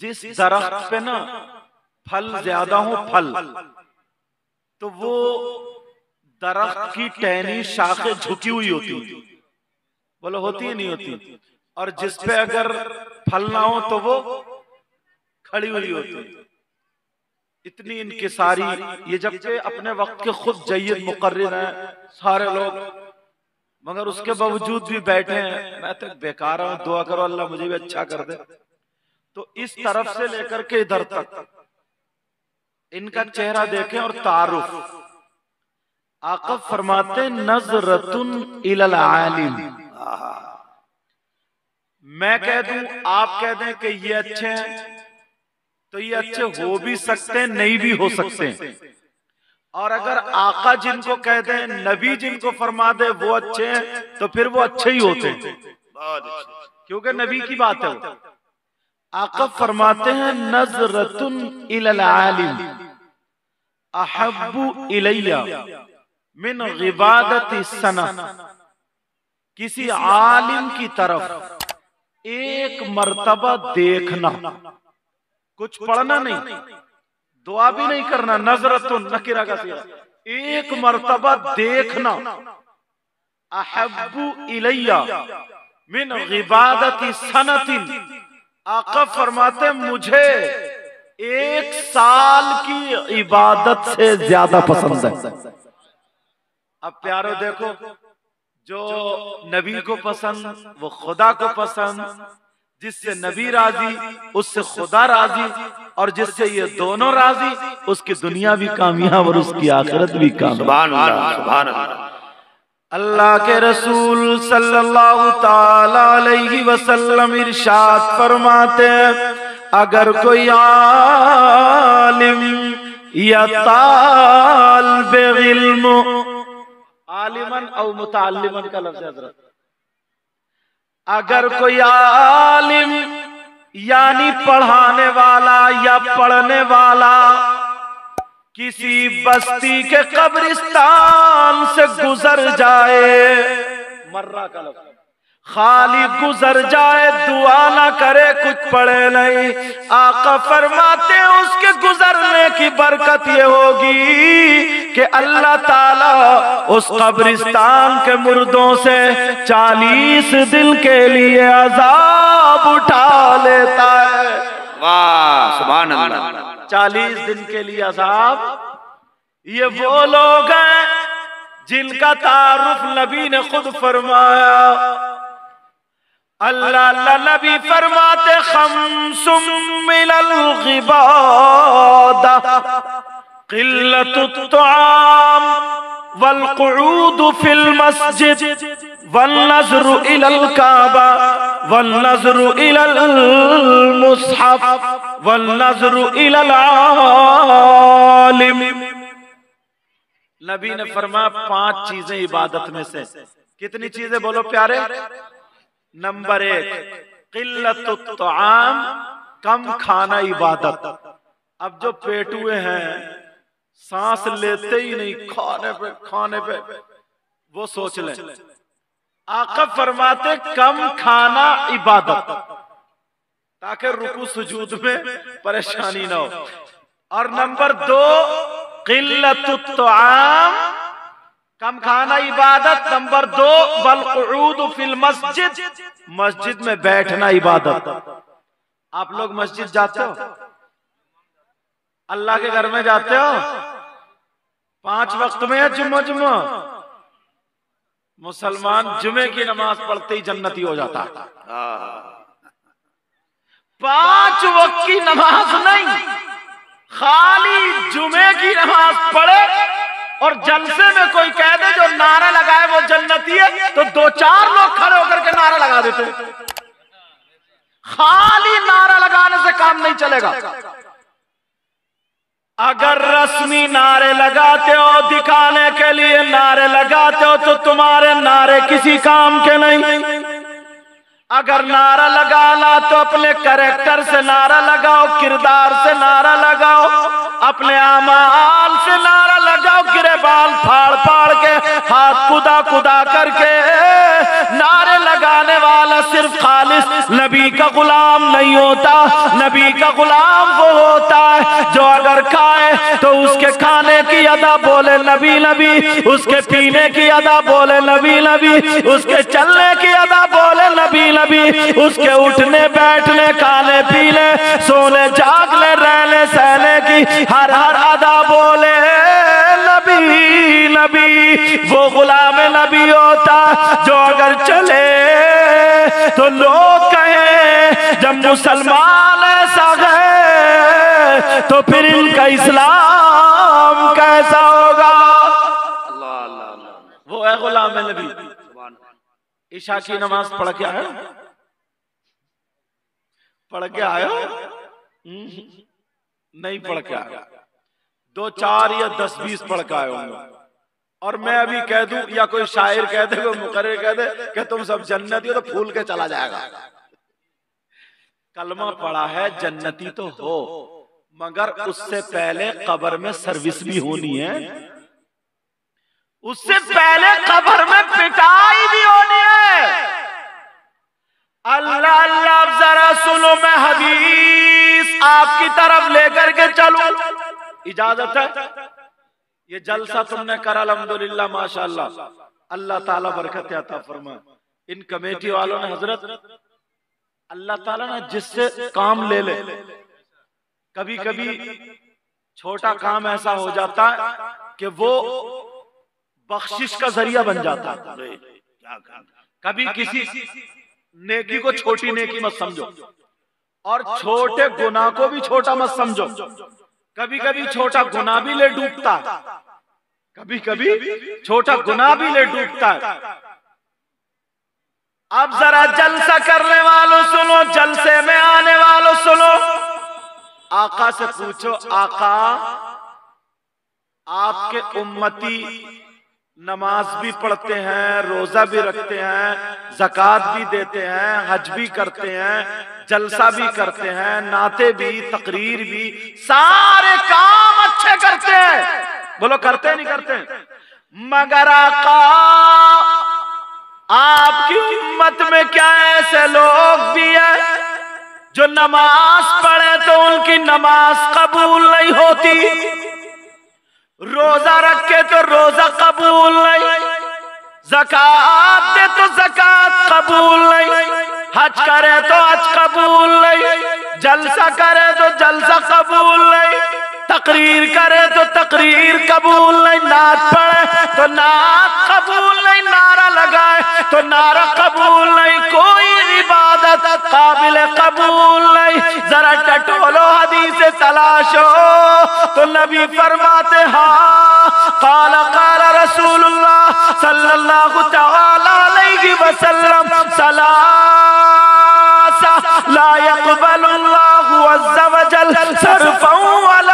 जिस दरख्त पे ना फल ज़्यादा हो फल। तो वो दरख्त की टहनी शाखें झुकी हुई होती। है बोलो होती है नहीं होती? और जिस पे अगर फल ना हो तो वो खड़ी हुई होती। है इतनी इनकी सारी ये जबकि अपने वक्त के खुद जयद मुकर्र हैं सारे लोग। मगर उसके बावजूद भी बैठे हैं। मैं तो बेकार हूँ दुआ करो अल्लाह मुझे भी अच्छा कर दे। तो इस तरफ़ से लेकर के इधर तक। इनका चेहरा देखें और तारुफ। आकब फरमाते नजरतुन इलल आलिम। मैं कह दूँ आप कह दें कि ये अच्छे हैं। तो ये अच्छे हो भी सकते हैं नहीं भी हो सकते हैं। और अगर आका जिनको कह दे नबी जिनको फरमा दे वो अच्छे हैं तो फिर वो अच्छे ही होते हैं। क्योंकि नबी की बात है आका फरमाते हैं नजरतुन इलम अहब्बू इलैया मिन गिबादत सना। किसी आलिम की तरफ़ एक मर्तबा देखना। कुछ पढ़ना नहीं। दुआ भी नहीं करना नजरत तो नकिरा का एक मर्तबा देखना। अहब्बू इलैया मिन गिबादती सनतिन। आका फरमाते मुझे एक साल की इबादत से ज़्यादा पसंद है। अब प्यारो देखो जो नबी को पसंद वो खुदा को पसंद जिससे नबी राज़ी उससे खुदा राज़ी और जिससे ये दोनों राज़ी उसकी दुनिया भी कामयाब और उसकी आखिरत भी कामयाब। अल्लाह के रसूल सल्लल्लाहु अलैहि वसल्लम इरशाद फरमाते अगर कोई आलिम या तालिब इल्म, आलिमन और मुतालिमन का लफ्ज हज़रत। अगर कोई आलिम, यानी पढ़ाने वाला या पढ़ने वाला किसी बस्ती के कब्रिस्तान से गुजर जाए। मर्रा का लफ्ज खाली गुजर जाए दुआ ना करे कुछ पड़े नहीं। आका फरमाते उसके गुजरने की बरकत ये होगी कि अल्लाह ताला उस कब्रिस्तान के मुर्दों से चालीस दिन के लिए अजाब उठा लेता है। वाह सुभान अल्लाह चालीस दिन के लिए अजाब। ये वो लोग हैं जिनका तारुफ नबी ने खुद फरमाया। अल्लाह अल्लाह नबी फरमाते खमसुम मिनल गिबादा किल्लतुत तुआम वल फिल मस्जिद। वल नज़रु इलल काबा वल इलल मुसहफ वल इलल आलिम नबी ने फरमाया, पाँच चीज़ें इबादत में से। कितनी चीज़ें बोलो प्यारे? नंबर एक किल्लत आम कम खाना इबादत। अब जो पेटुए हैं, सांस लेते ही नहीं, खाने पे खाने पे, वो सोच ले। आका फरमाते, कम खाना इबादत। ताकि रुकू सुजूद में परेशानी ना हो। और नंबर दो किल्लत कम खाना इबादत। नंबर दो बलकूद फिल मस्जिद। मस्जिद में बैठना इबादत। आप लोग मस्जिद जाते हो? अल्लाह के घर में जाते हो? पाँच वक्त में है जुम्मा जुम्मा मुसलमान जुमे की नमाज़ पढ़ते ही जन्नती हो जाता। पाँच वक्त की नमाज़ नहीं, खाली जुमे की नमाज़ पढ़े और जलसे में कोई कह दे जो नारा लगाए वो जन्नती है तो दो चार लोग खड़े होकर के नारा लगा देते खाली नारा लगाने से काम नहीं चलेगा। अगर रस्मी नारे लगाते हो दिखाने के लिए नारे लगाते हो तो तुम्हारे नारे किसी काम के नहीं। अगर नारा लगाना तो अपने करेक्टर से नारा लगाओ, किरदार से नारा लगाओ, अपने अमाल से नारा लगाओ, गिरे बाल फाड़ फाड़ के, हाथ कुदा कुदा करके। नारे लगाने वाला सिर्फ़ खालिश नबी का गुलाम नहीं होता। नबी का गुलाम वो होता है जो अगर खाए तो उसके खाने की अदा बोले नबी नबी, उसके पीने की अदा बोले नबी नबी, उसके चलने की अदा बोले नबी नबी, उसके उठने बैठने, खाने पीने, सोने जागने, रहने सहने की हर हर अदा बोले नबी नबी, वो गुलाम नबी होता जो तो लोग कहे, जब मुसलमान ऐसा गए तो फिर इनका इस्लाम कैसा होगा? वो है गुलाम नबी। ईशा की नमाज़ पढ़ के आयो पढ़ के आयो नहीं पढ़ के आयो दो चार या दस बीस पढ़ के आयो और मैं अभी कह दूँ या कोई शायर कह दे कोई मुकर्र कह दे कि तुम सब जन्नती हो तो फूल के चला जाएगा। कलमा पड़ा है जन्नती तो हो मगर उससे पहले कबर में सर्विस भी होनी है। उससे पहले कबर में पिटाई भी होनी है। अल्लाह अल्लाह अब जरा सुनो मैं हदीस आपकी तरफ़ लेकर के चलूँ। इजाज़त है? ये जलसा तुमने करा, अल्हम्दुलिल्लाह, माशाल्लाह। अल्लाह ताला बरकत अता फरमा इन कमेटी वालों ने हज़रत, अल्लाह ताला ने जिससे काम ले ले कभी कभी छोटा काम ऐसा हो जाता है कि वो बख्शिश का ज़रिया बन जाता। है कभी किसी नेकी को छोटी नेकी मत समझो। और छोटे गुनाह को भी छोटा मत समझो। कभी कभी छोटा गुना भी ले डूबता। कभी कभी छोटा गुना भी ले डूबता। अब जरा जलसा करने वालों सुनो जलसे में आने वालों सुनो। आका से पूछो आका आपके उम्मती नमाज़ भी पढ़ते हैं, रोजा भी रखते हैं, जक़ात भी देते हैं, हज भी करते हैं, जलसा भी करते हैं, नाते भी, तकरीर भी, सारे काम अच्छे करते हैं। बोलो, करते नहीं करते मगर आका, आपकी उम्मत में क्या ऐसे लोग भी है जो नमाज़ पढ़े तो उनकी नमाज़ कबूल नहीं होती? रोजा रखे तो रोजा कबूल नहीं। जक़ात दे तो जक़ात कबूल नहीं। हज करे तो हज कबूल नहीं। जलसा करे तो जलसा कबूल नहीं। तकरीर करे तो तकरीर कबूल नहीं नाच पड़े तो नाच कबूल नहीं, नारा लगाए तो नारा कबूल नहीं, कोई इबादत काबिल कबूल नहीं। जरा टटोलो हदीस तलाशो तो नबी फरमाते हाँ काला काला रसूलुल्लाह सल्लल्लाहु अलैहि वसल्लम, सलासा ला यक़बलुल्लाहु अज़्ज़ वजल सरफा वला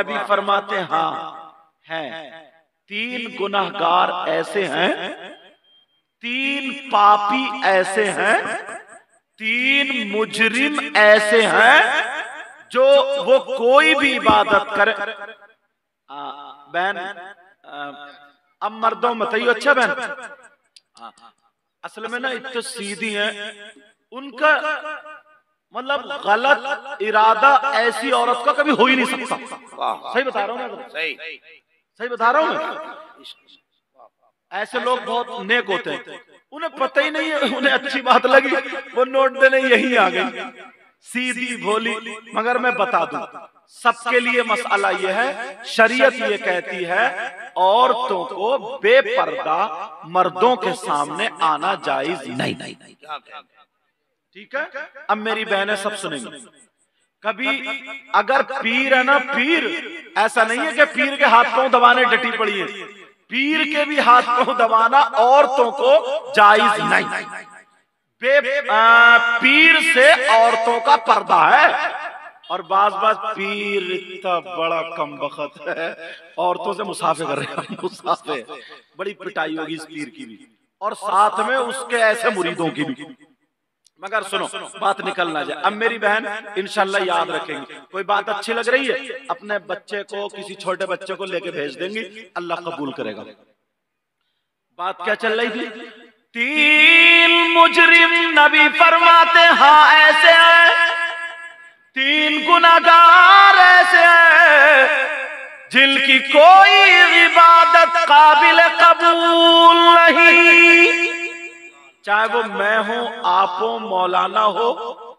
नबी फरमाते हाँ है, तीन गुनाहगार ऐसे हैं, तीन पापी ऐसे हैं, तीन मुजरिम ऐसे हैं, जो वो कोई भी इबादत करे। बहन अब मर्दों बताइए अच्छा बहन? असल में ना इतने सीधी हैं, उनका मतलब गलत इरादा ऐसी औरत का कभी हो ही नहीं सकता। सही बता रहा हूँ मैं सही। सही बता रहा हूँ ऐसे लोग बहुत नेक होते हैं। उन्हें पता ही नहीं है उन्हें अच्छी बात लगी वो नोट देने यही आ गई। सीधी भोली मगर मैं बता दूँ सबके लिए मसला ये है शरीयत ये कहती है औरतों को बेपर्दा मर्दों के सामने आना जायज़ नहीं। क्या ठीक है? अब मेरी बहनें सब सुनेंगी। कभी अगर पीर है ना पीर ऐसा नहीं है कि पीर के हाथ पाँव दबाने डटी पड़ी है। पीर के भी हाथ पाँव दबाना औरतों को जायज़ नहीं। बे पीर से औरतों का पर्दा है। और बाज बाज पीर इतना बड़ा कम बखत है। औरतों से मुसाफे कर रहे हैं। मुसाफे बड़ी पिटाई होगी इस पीर की भी। और साथ में उसके ऐसे मुरीदों की भी। मगर सुनो बात निकल ना जाए। अब मेरी बहन इंशाल्लाह याद रखेंगे। कोई बात अच्छी लग रही है? अपने बच्चे को किसी छोटे बच्चे को लेके भेज देंगी। अल्लाह कबूल करेगा। बात क्या चल रही थी? तीन मुजरिम नबी फरमाते हाँ ऐसे हैं। तीन गुनागार ऐसे हैं जिनकी कोई इबादत काबिल कबूल नहीं। चाहे वो मैं हूँ आप हो मौलाना हो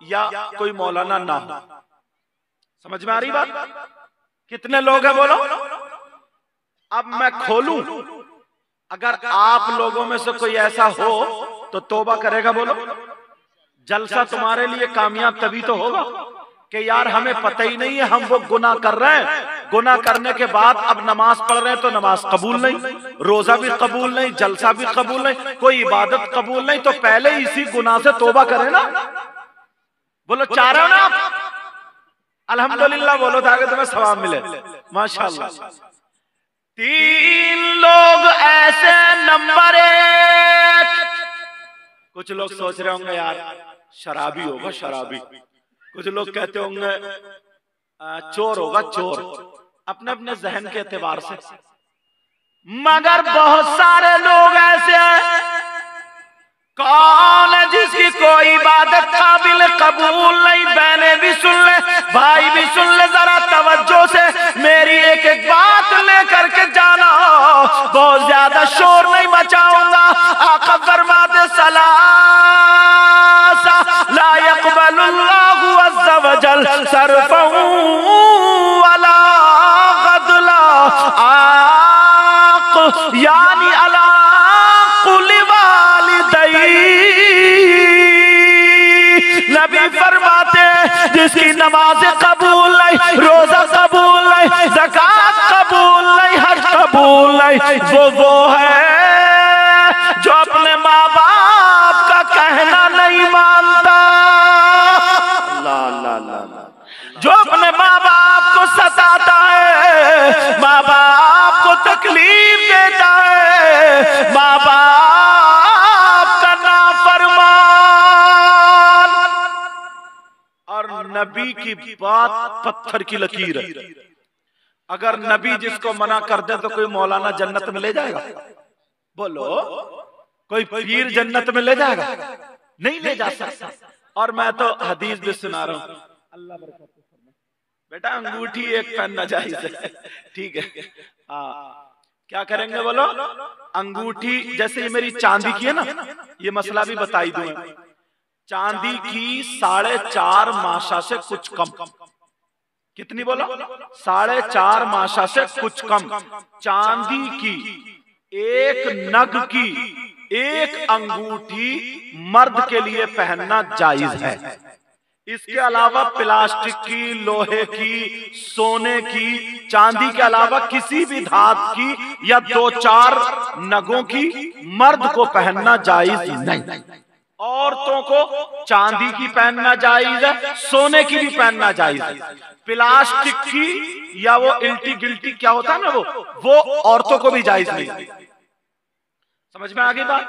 या कोई मौलाना ना हो। समझ में आ रही बात? कितने लोग हैं बोलो अब मैं खोलू। अगर आप लोगों में से कोई ऐसा हो तो तोबा करेगा बोलो जलसा तुम्हारे लिए कामयाब तभी तो होगा। कि यार हमें पता ही नहीं है हम वो गुना कर रहे हैं। गुना करने के बाद अब नमाज़ पढ़ रहे हैं तो नमाज़ कबूल नहीं रोजा भी कबूल नहीं जलसा भी कबूल नहीं कोई इबादत कबूल नहीं तो पहले इसी गुना से तोबा करें ना। बोलो चाह रहे हो ना। आप अल्हम्दुलिल्लाह बोलो ताकि तुम्हें सवाब मिले। माशाल्लाह। तीन लोग ऐसे नंबर एक। कुछ लोग सोच रहे होंगे यार शराबी होगा शराबी। कुछ लोग कहते होंगे चोर होगा चोर अपने अपने जहन के एतबार से। मगर बहुत सारे लोग ऐसे हैं। कौन है जिसकी कोई इबादत काबिल कबूल नहीं? बहने भी सुन ले भाई भी सुन ले जरा तवज्जो से मेरी एक एक बात लेकर के जाना। बहुत ज़्यादा शोर नहीं मचाऊँगा। आका फरमाते सला ला यकबलुल्लाहु अज़्ज़ा वजल सरफहु वला गदला, आक, यानी अला कुल नबी फरमाते, जिसकी नमाज़ कबूल नहीं, रोजा कबूल नहीं, जक़ात कबूल हज कबूल वो वो है माँ बाप को तकलीफ़ देता है। माँ बाप का और नबी की बात पत्थर की लकीर है। अगर नबी जिसको मना कर दे तो कोई मौलाना जन्नत में ले जाएगा? बोलो, कोई पीर जन्नत में ले जाएगा? नहीं ले जा सकता। और मैं तो हदीस भी सुना रहा हूँ। अल्लाह बेटा अंगूठी एक पहनना चाहिए। ठीक है। हाँ। क्या करेंगे बोलो? अंगूठी जैसे ये मेरी चांदी की है ना ये मसला भी बताई दूँ। चांदी की साढ़े चार माशा से कुछ कम। कितनी बोलो? साढ़े चार माशा से कुछ कम। चांदी की एक नग की एक अंगूठी मर्द के लिए पहनना जायज़ है। इसके अलावा प्लास्टिक की, लोहे की, सोने की, चांदी के अलावा किसी भी धात की या दो चार नगों की मर्द को पहनना जायज़ नहीं। औरतों को चांदी की पहनना जायज़ है, सोने की भी पहनना जायज़ है। प्लास्टिक की या वो इल्टी गिल्टी क्या होता है ना वो वो औरतों को भी जायज़ नहीं। समझ में आ गई बात?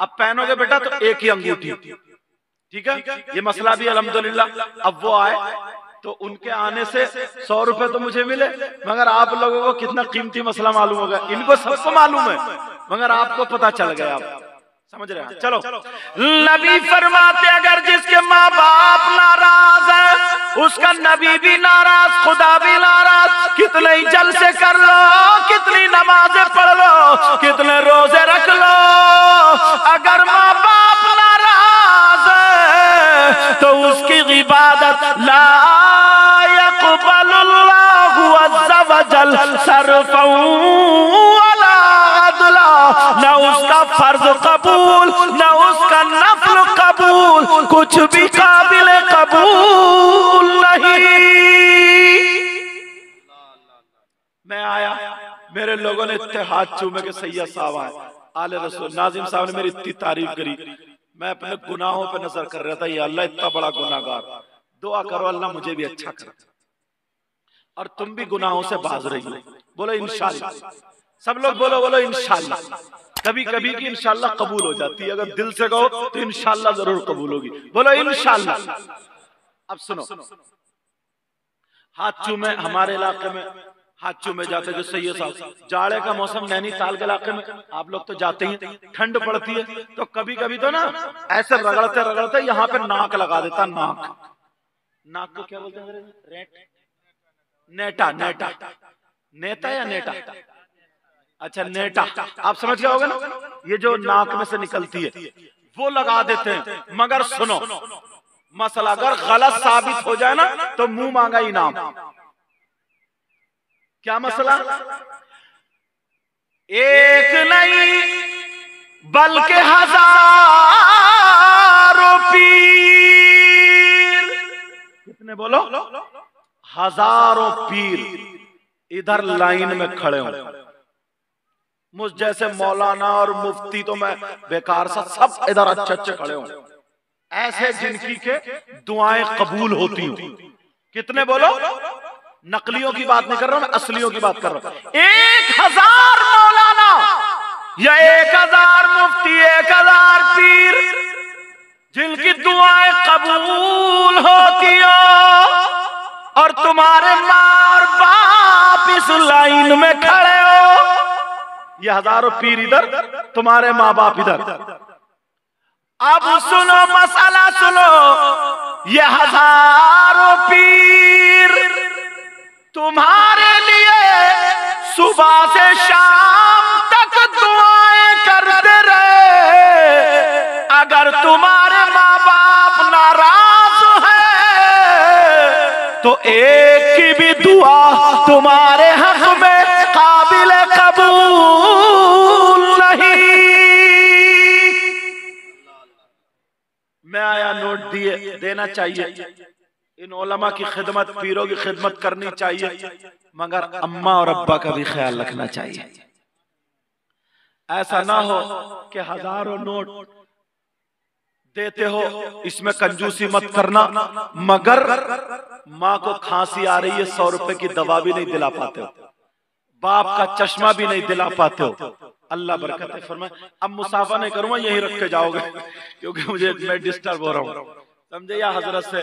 अब पहनोगे बेटा तो एक ही अंगूठी। ठीक है? ये मसला भी अल्हम्दुलिल्लाह अब वो आए तो उनके आने से सौ रुपए तो मुझे मिले मगर आप लोगों को कितना कीमती मसला मालूम होगा। इनको सबको मालूम है मगर आपको पता चल गया आप समझ रहे हैं? चलो। नबी फरमाते अगर जिसके माँ बाप नाराज़ है उसका नबी भी नाराज़ खुदा भी नाराज़ कितने ही जलसे कर लो कितनी नमाजें पढ़ लो कितने रोज़े रख लो। अगर माँ बाप तो उसकी इबादत ला यक़बलुल्लाहु अज़्ज़ा वजल सरफं वला अदला। न उसका फ़र्ज़ कबूल, न उसका नफल कबूल, कुछ भी काबिल कबूल नहीं। मैं आया, मेरे लोगों ने इतने हाथ चूमे के सैया साहब आए। आले रसूल, नाजिम साहब ने मेरी इतनी तारीफ़ करी। मैं अपने गुनाहों पे नज़र कर रहा था, ये अल्लाह इतना बड़ा गुनाहगार। दुआ करो, अल्लाह मुझे भी अच्छा करे। और तुम भी गुनाहों से बाज रही हो। बोलो, इंशाल्लाह। सब लोग बोलो बोलो, इंशाल्लाह। कभी कभी की इंशाल्लाह कबूल हो जाती है। अगर दिल से कहो तो इंशाल्लाह ज़रूर कबूल होगी। बोलो, इंशाल्लाह। अब सुनो। हाथ चूमे हमारे इलाके में हाथ चूमे जाते जो सही साहब। जाड़े का मौसम नैनीताल के इलाके में आप लोग तो जाते ही ठंड पड़ती है तो कभी कभी तो ना ऐसे रगड़ते रगड़ते यहाँ पे नाक लगा देता नाक नाक। को क्या बोलते हैं रेट। नेटा नेटा नेता या नेटा? अच्छा नेटा। आप समझ गए होगे ना? ये जो नाक में से निकलती है वो लगा देते हैं। मगर सुनो। मसला अगर गलत साबित हो जाए ना तो मुँह मांगा इनाम। क्या मसला? एक नहीं बल्कि हज़ारों पीर। कितने बोलो? हज़ारों पीर इधर लाइन में खड़े हो। मुझ जैसे मौलाना और मुफ्ती तो मैं बेकार सा सब इधर अच्छे अच्छे खड़े हो। ऐसे जिनकी के दुआएँ कबूल होती हूँ। कितने बोलो? नकलियों की बात नहीं कर रहा मैं असलियों की बात कर रहा हूँ। एक हज़ार मौलाना या एक हज़ार मुफ्ती एक हज़ार पीर जिनकी दुआएँ कबूल होती हो और तुम्हारे मार बाप इस लाइन में खड़े हो। ये हज़ारों पीर इधर तुम्हारे माँ बाप इधर। अब सुनो मसाला सुनो ये हज़ारों पीर तुम्हारे लिए सुबह से शाम तक दुआएँ करते रहे। अगर तुम्हारे माँ बाप नाराज़ है तो एक की भी दुआ तुम्हारे हक में काबिल कबूल नहीं। मैं आया नोट दिए, देना चाहिए। इन ओलमा की खिदमत, पीरों की खिदमत करनी चाहिए, मगर अम्मा और अब्बा का भी ख्याल रखना चाहिए। ऐसा ना हो कि हज़ारों नोट देते हो, इसमें कंजूसी मत करना, मगर माँ को खांसी आ रही है, सौ रुपए की दवा भी नहीं दिला पाते हो, बाप का चश्मा भी नहीं दिला पाते हो। अल्लाह बरकत फरमाए, अब मुसाफा नहीं करूँगा, यही रख के जाओगे, क्योंकि मुझे मैं डिस्टर्ब हो रहा हूँ। समझे या हज़रत से?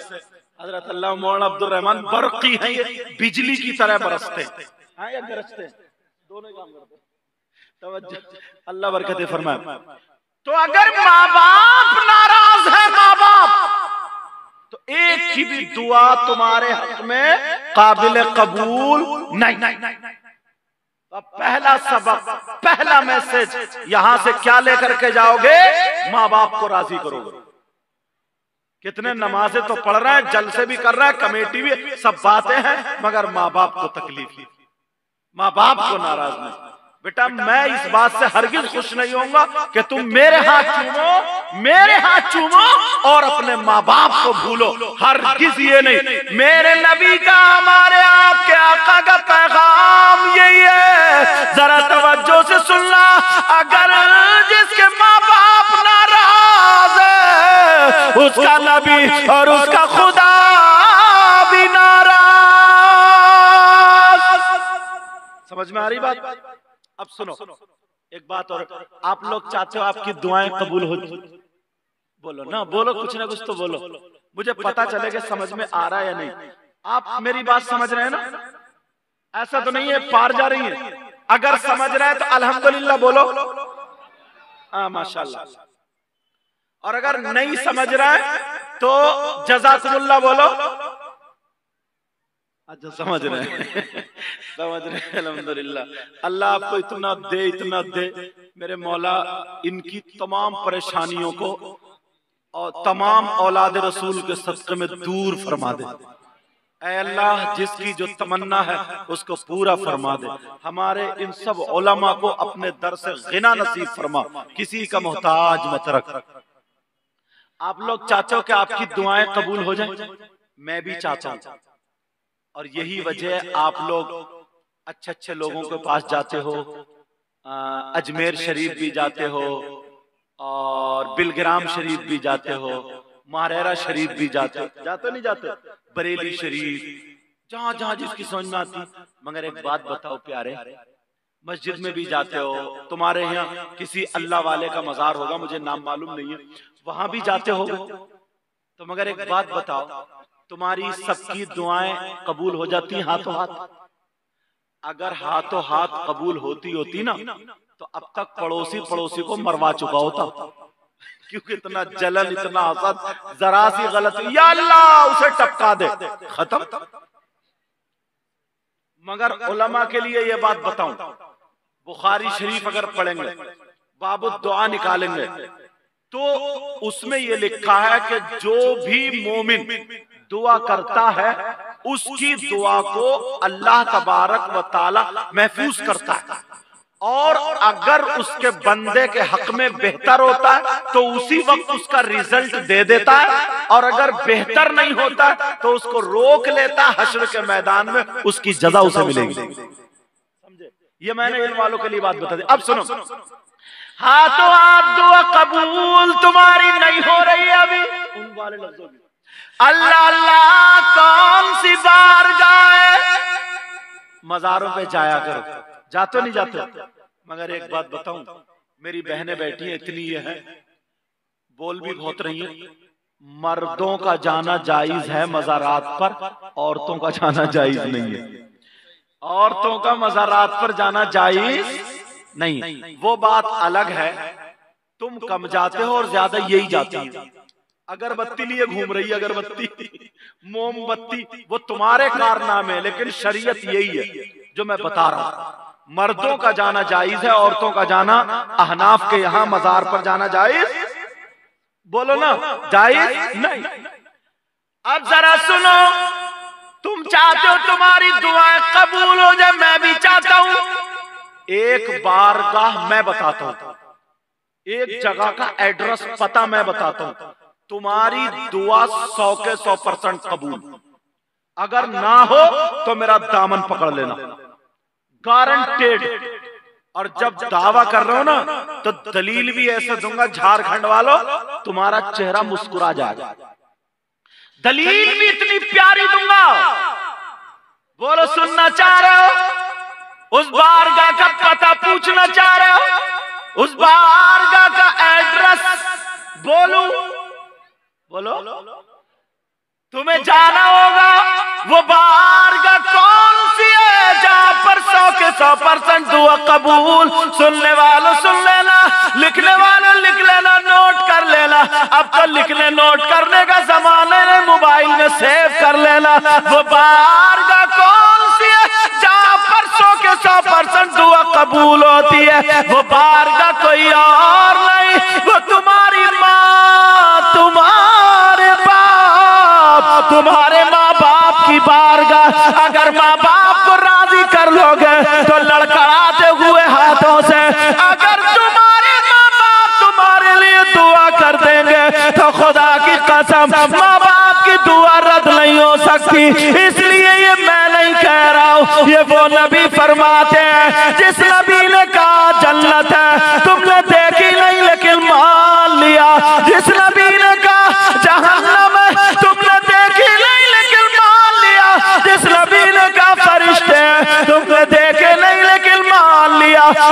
हज़रत अल्लाह मौलाना अब्दुल रहमान बरकी है बिजली की तरह बरसते हाँ। अल्लाह बरकत फरमाए। तो अगर माँ बाप नाराज़ है माँ बाप तो एक की भी दुआ तुम्हारे हक में काबिल कबूल नहीं। अब पहला सबक, पहला मैसेज यहाँ से क्या लेकर के जाओगे? माँ बाप को राज़ी करोगे। कितने नमाजें तो पढ़ रहे हैं जलसे भी कर रहे हैं कमेटी भी सब बातें हैं मगर माँ बाप को तकलीफ़ माँ बाप को नाराज़ नहीं। बेटा मैं इस बात से हरगिज खुश नहीं होऊँगा कि तुम मेरे हाथ चूमो मेरे हाथ चूमो और अपने माँ बाप को भूलो। हरगिज ये नहीं। मेरे नबी का हमारे आपके आका का पैगाम यही है। जरा तवज्जो से सुनना। अगर जिसके माँ बाप नाराज़ है उसका नबी और उसका खुदा भी नाराज़। समझ में आ रही बात? अब सुनो। एक बात और आप लोग चाहते हो आपकी दुआएँ कबूल हो बोलो ना बोलो कुछ ना कुछ तो बोलो। मुझे पता चलेगा समझ में आ रहा है या नहीं। आप मेरी बात समझ रहे हैं ना? ऐसा तो नहीं है पार जा रही है। अगर समझ रहे हैं तो अल्हम्दुलिल्लाह बोलो। हाँ माशाल्लाह। और अगर नहीं समझ रहा है तो जजाकुमुल्लाह बोलो। अच्छा समझ रहे हैं। समझ रहे हैं अल्हम्दुलिल्लाह। अल्लाह आपको इतना दे इतना दे। मेरे मौला इनकी तमाम परेशानियों को और तमाम औलाद रसूल के सदक़े में दूर फरमा दे। अल्लाह जिसकी जो तमन्ना है उसको पूरा फरमा दे। हमारे इन सब ओलमा को अपने दर से गिना नसीब फरमा। किसी का मोहताज मत रख। आप लोग चाहते हो कि आपकी दुआएँ कबूल हो जाए? मैं भी चाहता हूँ। और यही वजह आप लोग अच्छे अच्छे लोगों के पास जाते हो। अजमेर शरीफ भी जाते हो और बिलग्राम शरीफ भी जाते हो। मारेरा शरीफ भी जाते हो। जाते नहीं जाते? बरेली शरीफ। जहाँ जहाँ जिसकी समझ में आती। मगर एक बात बताओ प्यारे। मस्जिद में भी जाते हो। तुम्हारे यहाँ किसी अल्लाह वाले का मजार होगा मुझे नाम मालूम नहीं है। वहाँ भी जाते हो तो मगर एक बात बताओ तुम्हारी सबकी दुआएँ कबूल हो जाती हैं हाथों हाथ अगर हाथों हाथ कबूल होती होती ना तो अब तक पड़ोसी पड़ोसी को मरवा चुका होता। क्योंकि इतना जलन इतना हसद जरा सी गलत या अल्लाह उसे टपका दे। खत्म। मगर उलमा के लिए यह बात बताऊँ बुखारी शरीफ अगर पढ़ेंगे बाबू दुआ निकालेंगे। तो उसमें ये लिखा है कि जो भी मोमिन दुआ करता है उसकी दुआ को अल्लाह तबारक व ताला महफूज करता है। और अगर उसके बंदे के हक में बेहतर होता है तो उसी वक्त उसका रिज़ल्ट दे देता है। और अगर बेहतर नहीं होता तो उसको रोक लेता है हश्र के मैदान में उसकी जजा उसे मिलेगी। समझे? ये मैंने इन वालों के लिए बात बता दी। अब सुनो। हाथों हाथ दुआ कबूल तुम्हारी नहीं हो रही अभी। उन वाले लफ्जों की अल्लाह अल्लाह, कौन सी बार गाए? मजारों पे जाया करो। जाते नहीं जाते मगर एक बात बताऊँ, मेरी बहनें बैठी हैं, इतनी ये है। बोल भी बहुत रही है। मर्दों का जाना जायज़ है मजारात पर, औरतों का जाना जायज़ नहीं है। औरतों का मजारात पर जाना जायज़ नहीं वो बात अलग है। तुम कम जाते हो और ज़्यादा यही जाते है। अगरबत्ती लिए घूम रही है अगरबत्ती। मोमबत्ती वो तुम्हारे कारनामे लेकिन शरीयत यही है जो मैं बता रहा हूँ। मर्दों का जाना जायज़ है औरतों का जाना अहनाफ के यहाँ मजार पर जाना जायज़। बोलो ना जायज़ नहीं। अब जरा सुनो तुम चाहते हो तुम्हारी दुआएँ कबूल हो जाए मैं भी चाहता हूँ। एक बार का मैं बताता हूँ। एक जगह का एड्रेस पता मैं बताता हूँ। तुम्हारी दुआ सौ के सौ परसेंट कबूल। अगर ना हो तो मेरा दामन पकड़ लेना। गारंटेड और जब दावा कर रहे हो ना तो दलील भी ऐसे दूँगा झारखंड वालों तुम्हारा चेहरा मुस्कुरा जाएगा। दलील भी इतनी प्यारी दूँगा। बोलो सुनना चाह रहे हो? उस बारगाह का पता पूछना चाह रहे हो? उस बारगाह का एड्रेस बोलू? बोलो। तुम्हें जाना होगा, वो बारगाह कौन सी है जहाँ पर सौ के सौ परसेंट दुआ कबूल? सुनने वालों, सुन लेना। लिखने वालों, लिख लेना, नोट कर लेना। अब तो लिखने, नोट करने का जमाने ने मोबाइल में सेव कर लेना। वो बारगाह कौन सौ परसेंट दुआ कबूल होती है। वो बारगाह कोई और नहीं, वो तुम्हारी माँ, तुम्हारे बाप, तुम्हारे माँ बाप की बारगाह। अगर माँ बाप को राज़ी कर लोगे तो लड़खड़ाते हुए हाथों से। अगर तुम्हारे माँ बाप तुम्हारे लिए दुआ कर देंगे तो खुदा की कसम माँ बाप की दुआ रद्द नहीं हो सकती। इसलिए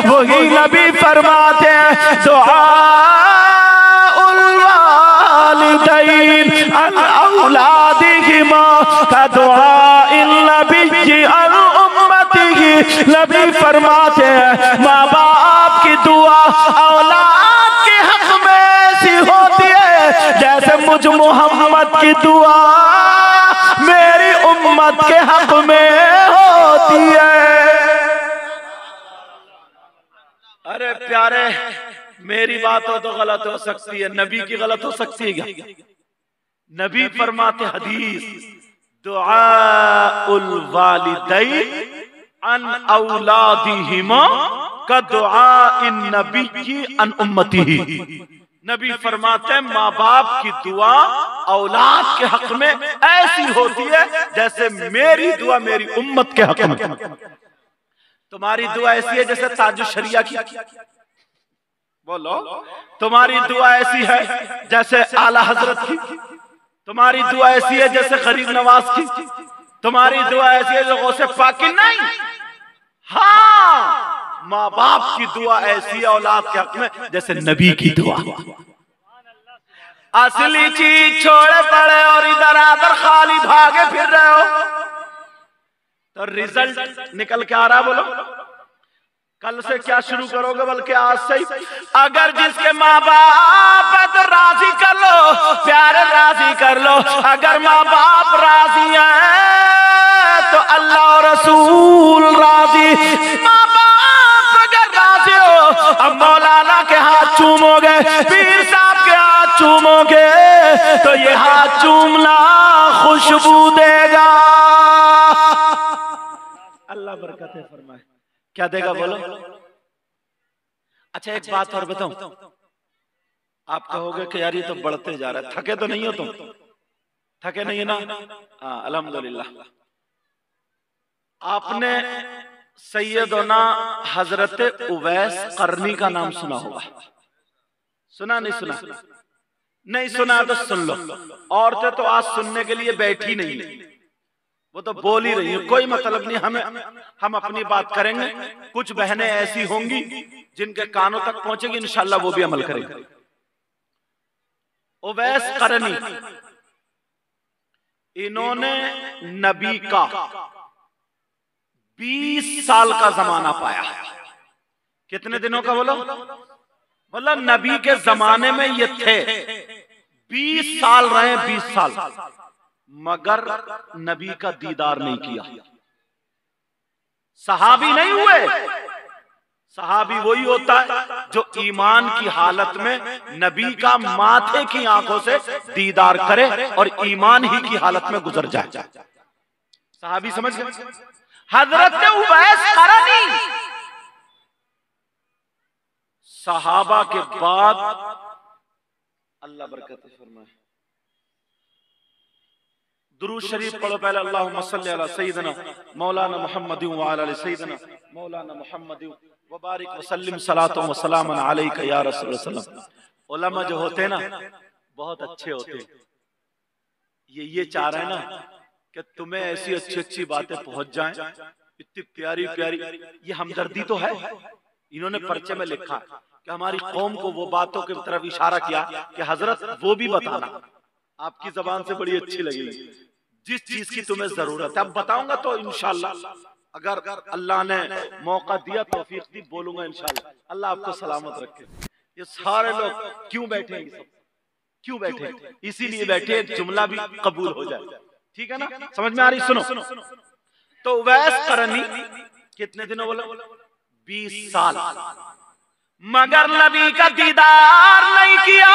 वही नबी फरमाते हैं औलादिहिमा का दुआ इन नबी अन उम्मतिही नबी फरमाते हैं माँ बाप की दुआ औलाद के हक में ऐसी होती है, जैसे मुझ मोहम्मद की दुआ मेरी उम्मत के हक में होती है। प्यारे, मेरी बात हो तो गलत हो सकती है, नबी की गलत हो सकती है नबी फरमाते हदीस अन का दुआ इन नबी की अन उम्मती। नबी फरमाते माँ बाप की दुआ औलाद के हक में ऐसी होती है जैसे मेरी दुआ मेरी उम्मत के हक में। तुम्हारी दुआ ऐसी है जैसे ताजु शरिया की। बोलो। तुम्हारी दुआ ऐसी है जैसे आला हज़रत की। तुम्हारी दुआ ऐसी है जैसे गरीब नवाज़ की। तुम्हारी दुआ ऐसी है जो गौसे पाकी नहीं। हाँ। माँ बाप की दुआ ऐसी है औलाद के हक में जैसे नबी की दुआ। असली चीज़ छोड़े पड़े और इधर आधर खाली भागे फिर रहे हो। तो रिज़ल्ट निकल के आ रहा बोलो। कल से क्या शुरू करोगे बल्कि आज से ही? अगर जिसके माँ बाप तो राज़ी कर लो, प्यार राज़ी कर लो, अगर माँ बाप राज़ी है तो अल्लाह और रसूल राज़ी। माँ बाप अगर राज़ी हो, अब मौलाना के हाथ चूमोगे, पीर साहब के हाथ चूमोगे तो ये हाथ चूमना खुशबू देगा। अल्लाह बरकत फरमाए। क्या देगा बोलो? अच्छा एक बात और बताऊँ। आप कहोगे कि यार ये तो बढ़ते जा रहा है। थके तो नहीं हो तुम? थके नहीं ना? हाँ अल्हम्दुलिल्लाह। आपने सैयदना हज़रत उवैस करनी का नाम सुना होगा। सुना नहीं सुना? नहीं सुना तो सुन लो। औरतें तो आज सुनने के लिए बैठी नहीं वो तो बोल ही रही है कोई मतलब नहीं हमें हम अपनी बात करेंगे कुछ बहनें ऐसी होंगी जिनके कानों तक पहुंचेगी इंशाल्लाह वो भी अमल करेंगे। ओवैस करनी। इन्होंने नबी का 20 साल का जमाना पाया। कितने दिनों का बोलो? मतलब नबी के जमाने में ये थे। 20 साल रहे 20 साल। मगर नबी का दीदार नहीं किया। सहाबी नहीं हुए। सहाबी वही होता है जो ईमान की हालत में नबी का माथे की आँखों से दीदार करे और ईमान ही की हालत में गुजर जाए। सहाबी समझ गए? हज़रत सहाबा के बाद अल्लाह बरकत फरमाए। दुरूद शरीफ पढ़ो पहले अल्लाह सैदना मौलाना मोहम्मद सैदना मौलाना मोहम्मद वबारिक वसल्लम सलातों वसलाम अलैका या रसूल सल्लम उलमा जो होते ना बहुत अच्छे होते। ये ये चाह रहे ना कि तुम्हें ऐसी अच्छी अच्छी बातें पहुँच जाएँ। इतनी प्यारी प्यारी ये हमदर्दी तो है। इन्होंने पर्चे में लिखा कि हमारी कौम को वो बातों की तरफ़ इशारा किया कि हज़रत वो भी बताना आपकी जबान से बड़ी अच्छी लगेगी जिस चीज़ की तुम्हें ज़रूरत है। अब बताऊँगा तो इनशाला अगर अल्लाह ने मौका दिया तौफीक दी बोलूँगा इनशाला अल्लाह आपको सलामत रखे। ये सारे लोग क्यों बैठे हैं क्यों बैठे इसीलिए बैठे जुमला भी कबूल हो जाए। ठीक है ना? समझ में आ रही? सुनो। तो वैस करनी कितने दिनों बोलो? बीस साल। मगर नबी का दीदार नहीं किया।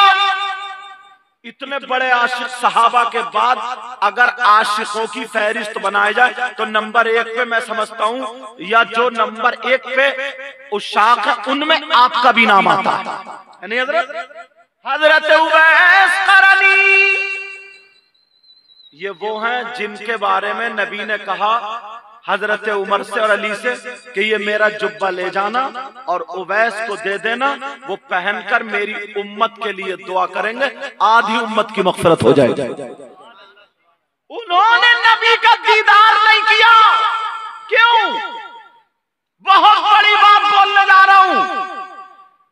इतने बड़े आशिक सहाबा के बाद अगर आशिकों की फहरिस्त बनाई जाए तो नंबर एक पे मैं समझता हूँ या जो नंबर एक पे उशाक है उनमें आपका भी नाम आता है हज़रत ये वो हैं जिनके बारे में नबी ने कहा हज़रत उमर से और अली से कि ये मेरा जुब्बा ले जाना और उवैस को दे देना वो पहनकर मेरी उम्मत के लिए दुआ करेंगे। आधी उम्मत की मकसरत हो जाए उन्होंने नबी का दीदार नहीं किया। क्यों? बहुत बड़ी बात बोलने जा रहा हूँ।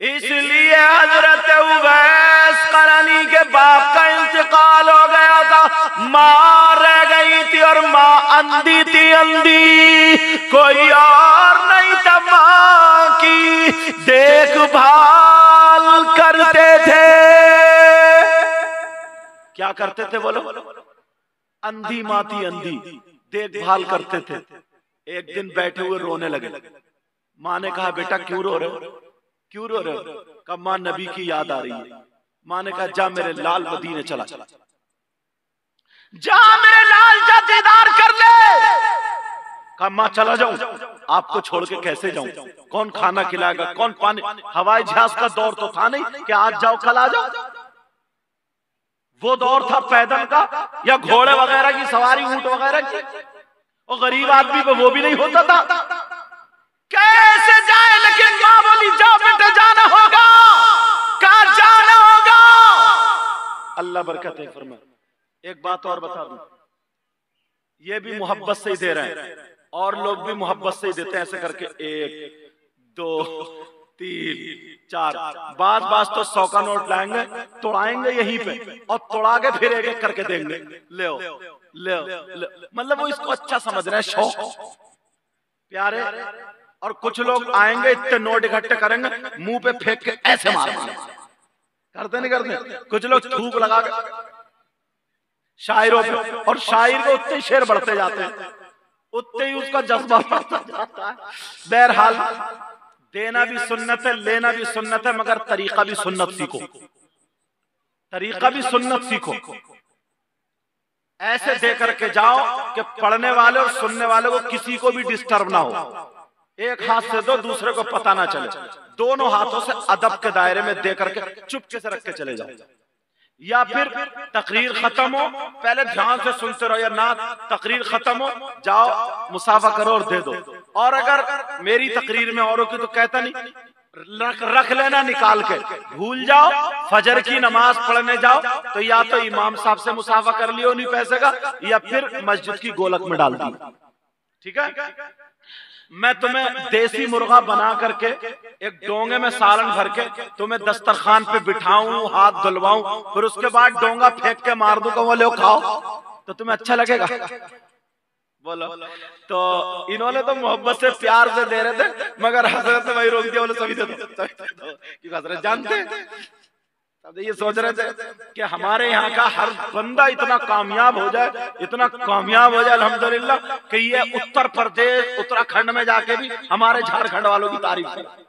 इसलिए हज़रत उवैस करनी के बाप का इंतकाल हो गया था। माँ रह गई थी और माँ अंधी थी, अंधी। कोई और नहीं था माँ की। देखभाल करते थे। क्या करते थे बोलो अंधी माँ थी, अंधी। देखभाल करते थे। एक दिन बैठे हुए रोने लगे। माँ ने कहा, बेटा, क्यों रो रहे हो? क्यों रो रहे हो? कब माँ नबी की याद आ रही है। माँ ने कहा, जा मेरे लाल मदीने चला जा। मेरे लाल जा, दीदार कर ले। कहा, माँ चला जाऊँ? आपको छोड़ के कैसे जाऊँ? कौन खाना खिलाएगा? कौन पानी? हवाई जहाज़ का दौर तो था नहीं कि आज जाओ, कल आ जाओ। वो दौर था पैदल का, या घोड़े वगैरह की सवारी, ऊँट वगैरह की। और गरीब आदमी पे वो भी नहीं होता था। कैसे जाए, लेकिन माँ बोली जाओ बेटे, जाना होगा। कहा जाना होगा? अल्लाह बरकत है फरमा एक बात और बता दूँ। ये भी मोहब्बत से ही दे रहे हैं। और लोग भी मोहब्बत से ही देते हैं, ऐसे करके एक, दो, तीन, चार। बात बास तो सौ का नोट लाएँगे, तोड़ाएँगे यहीं पे, और तोड़ा के फिर एक एक करके देंगे। ले ले मतलब वो इसको अच्छा समझ रहे हैं, शौक। प्यारे और कुछ लोग आएँगे इतने नोट इकट्ठे करेंगे मुँह पे फेंक के ऐसे मार करते नहीं करते? कुछ लोग थूक लगा के शायरों पे। और शायर को उतने शेर बढ़ते जाते हैं। उतने ही उसका जज्बा बढ़ता जाता है। बहरहाल देना भी सुन्नत है लेना भी सुन्नत है मगर तरीका भी सुन्नत सीखो। तरीका भी सुन्नत सीखो। ऐसे दे करके जाओ कि पढ़ने वाले और सुनने वाले को किसी को भी डिस्टर्ब ना हो। एक हाथ से दो, दूसरे को पता ना चले। दोनों हाथों से अदब के दायरे में दे करके चुपके से रख के चले जाओ। या फिर तकरीर खत्म हो, पहले ध्यान से सुनते रहो, या ना, तकरीर खत्म हो, जाओ, मुसाफा करो और दे दो। और अगर मेरी तकरीर में औरों की तो कहता नहीं, रख रख लेना निकाल के। भूल जाओ, फजर की नमाज़ पढ़ने जाओ तो या तो इमाम साहब से मुसाफा कर लियो नहीं पैसे का, या फिर मस्जिद की गोलक में डाल दी ठीक है? मैं तुम्हें देसी मुर्गा बना करके एक डोंगे में सालन भर के तुम्हें दस्तरखान पे बिठाऊं हाथ धुलवाऊं फिर उसके बाद डोंगा फेंक के मार दूँगा वो लो खाओ। तो तुम्हें अच्छा लगेगा। बोलो। तो इन्होंने तो मोहब्बत से प्यार से दे रहे थे मगर हज़रत भाई रोक दिया बोले सभी दे दो। हज़रत जानते तब ये सोच रहे थे कि हमारे यहाँ का हर बंदा इतना कामयाब हो जाए इतना कामयाब हो जाए अल्हम्दुलिल्लाह कि ये उत्तर प्रदेश उत्तराखंड में जाके भी हमारे झारखंड वालों की तारीफ़ करे।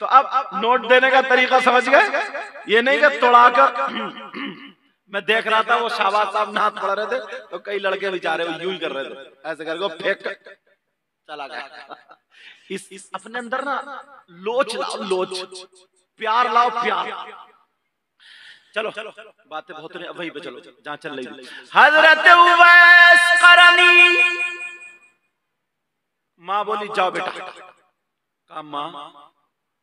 तो अब नोट देने का तरीका समझ गए? ये नहीं कि तोड़ाकर मैं देख रहा था वो शाबाज साहब हाथ पढ़ रहे थे तो कई लड़के बेचारे वो यूँ ही कर रहे थे। ऐसे करके फेंक चला गया। इस, इस अपने अंदर ना लोच लाओ लोच। प्यार लाओ प्यार। चलो बातें बहुत नहीं वही पे चलो जहाँ चल रही हज़रत उवैस करनी। माँ बोली जाओ बेटा। कहा माँ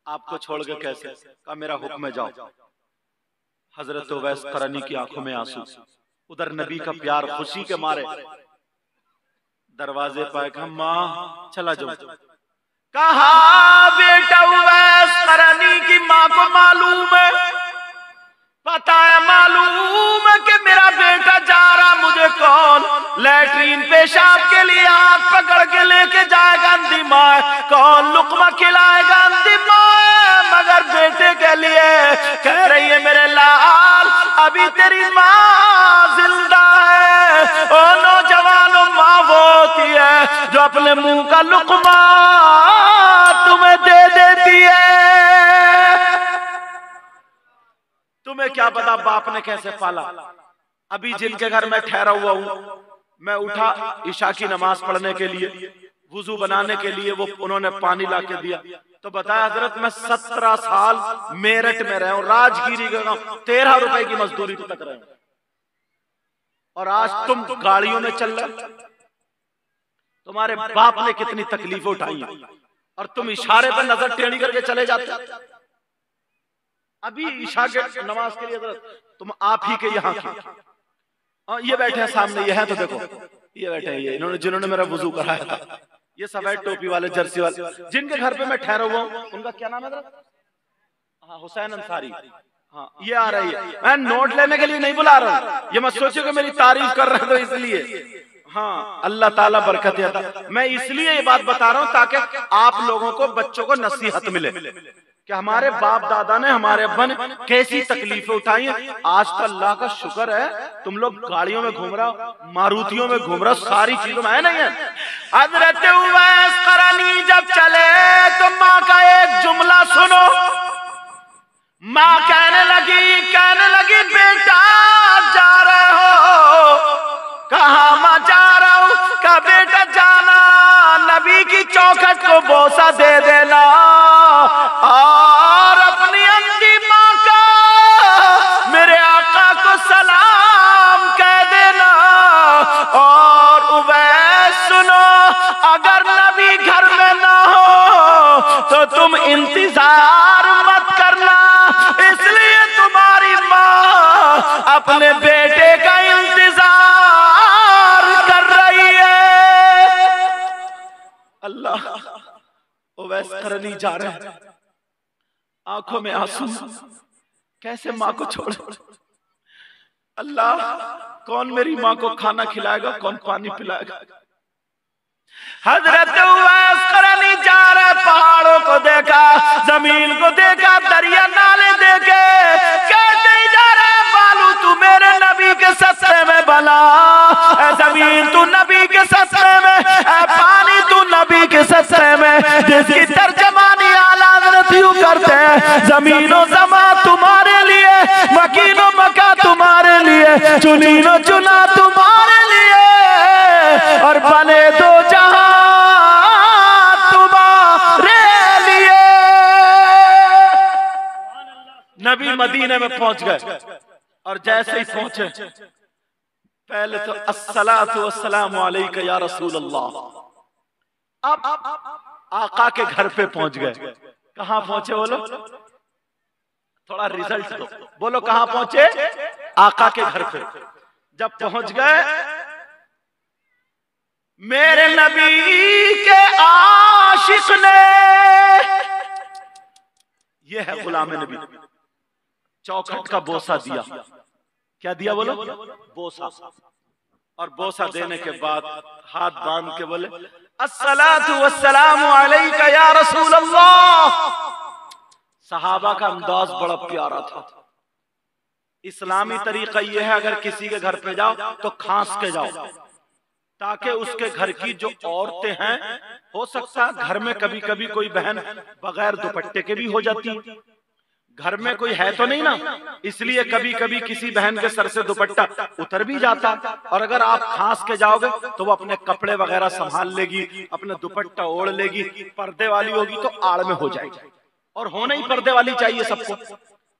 आपको छोड़ के कैसे? कहा मेरा हुक्म है जाओ। हज़रत उवैस करनी की आँखों में आँसू। उधर नबी का प्यार खुशी के मारे। दरवाजे पर कहा माँ चला जाओ। कहा, बेटा उवैस करनी की माँ को मालूम है। पता है मालूम है कि मेरा बेटा जा रहा मुझे कौन? लेटरीन पेशाब के लिए हाथ पकड़ के लेके जाएगा अंधी माँ। कौन लुकमा खिलाएगा अंधी माँ? मगर बेटे के लिए कह रही है, मेरे लाल, अभी तेरी माँ ज़िंदा है। ओ नौजवानों, माँ वो होती है जो अपने मुँह का लुकमा तुम्हें क्या पता बाप ने कैसे पाला? अभी जिनके घर में ठहरा हुआ हूँ मैं उठा ईशा की नमाज़ पढ़ने के लिए वज़ू बनाने के लिए वो उन्होंने पानी ला के दिया। तो बताया हज़रत मैं सत्रह साल मेरठ में रहा हूँ राजगिरी का तेरह रुपए की मजदूरी तक रहे और आज तुम गाड़ियों में चल रहे तुम्हारे बाप ने कितनी तकलीफें उठाई और तुम इशारे पर नज़र टेढ़ी करके चले जाते अभी ईशा के नमाज़ के लिए तुम आप ही के यहाँ ये बैठे हैं सामने ये है तो देखो। ये बैठे हैं ये इन्होंने जिन्होंने मेरा वज़ू कराया था। ये सफ़ेद टोपी वाले जर्सी वाले। जिनके घर पे मैं ठहरा हुआ हूँ उनका क्या नाम है हाँ। हुसैन अंसारी। हाँ ये आ रही है। मैं नोट लेने के लिए नहीं बुला रहा हूँ। ये मत सोचो कि मेरी तारीफ़ कर रहे हो इसलिए। हाँ अल्लाह ताला बरकत अता मैं इसलिए ये बात बता रहा हूँ ताकि आप लोगों को बच्चों को नसीहत मिले कि हमारे बाप दादा ने हमारे अब्बा ने कैसी तकलीफें उठाई हैं? आज तो अल्लाह का शुक्र है, तुम लोग गाड़ियों में घूम रहा हो, मारुतियों में घूम रहा सारी चीज़ों में, है नहीं है? हज़रत जब चले तो माँ का एक जुमला सुनो। माँ कहने लगी कहने लगी, बेटा, जा रहे हो। कहा माँ जा रहा हूँ? कहा, बेटा, जाना, नबी की चौखट को बोसा दे देना तुम इंतज़ार मत करना, इसलिए तुम्हारी माँ अपने बेटे का इंतज़ार कर रही है। अल्लाह ओवैस करनी जा रहे हैं। आँखों में आँसू, कैसे माँ को छोड़? अल्लाह, कौन मेरी माँ को खाना खिलाएगा, कौन पानी पिलाएगा? हज़रत जा रहे पहाड़ों को देखा, ज़मीन को देखा, दरिया नाले देखे। कहते जा रहे बालू, तू मेरे नबी के सस्ते में बना ज़मीन तू नबी के सस्ते में पानी तू नबी के सस्ते में। जिसकी तर्जमानी आला यूँ करते हैं, जमीनों जमा तुम्हारे लिए, मकीनो मका तुम्हारे लिए चुनीनो चुना तुम्हारे नबी मदीने में पहुँच गए। और जैसे ही पहुँचे पहले तो अलैका या रसूल अल्लाह अब आका के घर पे पहुँच गए। कहाँ पहुँचे बोलो थोड़ा रिज़ल्ट दो। बोलो कहाँ पहुँचे? आका के घर पे। जब पहुँच गए मेरे नबी के आशिक ने यह है गुलाम नबी। चौखट का बोसा दिया। क्या दिया बोलो? बोसा। और बोसा देने के बाद हाथ बाँध के बोले सहाबा का अंदाज बड़ा प्यारा था। इस्लामी तरीका यह है अगर किसी के घर पे जाओ तो खांस के जाओ। ताकि उसके घर की जो औरतें हैं हो सकता है घर में कभी कभी कोई बहन बगैर दुपट्टे के भी हो जाती। घर में कोई है तो नहीं ना। इसलिए कभी कभी किसी बहन के सर से दुपट्टा उतर भी जाता और अगर आप खांस के जाओगे तो वो अपने कपड़े वगैरह संभाल लेगी अपने दुपट्टा ओढ़ लेगी पर्दे वाली होगी तो आड़ में हो जाएगी। और होना ही पर्दे वाली चाहिए सबको।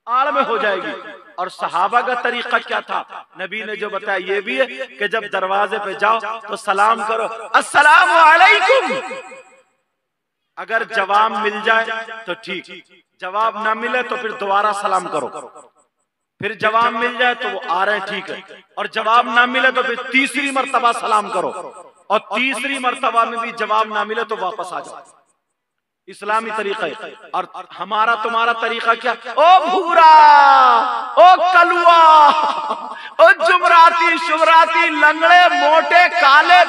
आड़ में हो जाएगी। और सहाबा का तरीका क्या था? नबी ने जो बताया ये भी है कि जब दरवाजे पे जाओ तो सलाम करो। अस्सलाम वालेकुम अगर जवाब मिल जाए तो ठीक। जवाब ना मिले तो फिर दोबारा सलाम करो। फिर जवाब मिल जाए तो वो आ रहे हैं। ठीक है। और जवाब ना मिले तो फिर तीसरी मरतबा सलाम करो। और तीसरी मरतबा में भी जवाब ना मिले तो वापस आ जाओ। इस्लामी तरीका है। और हमारा तुम्हारा तरीका क्या? ओ भूरा ओ कलुआ ओ जुमराती शुभराती लंगड़े मोटे काले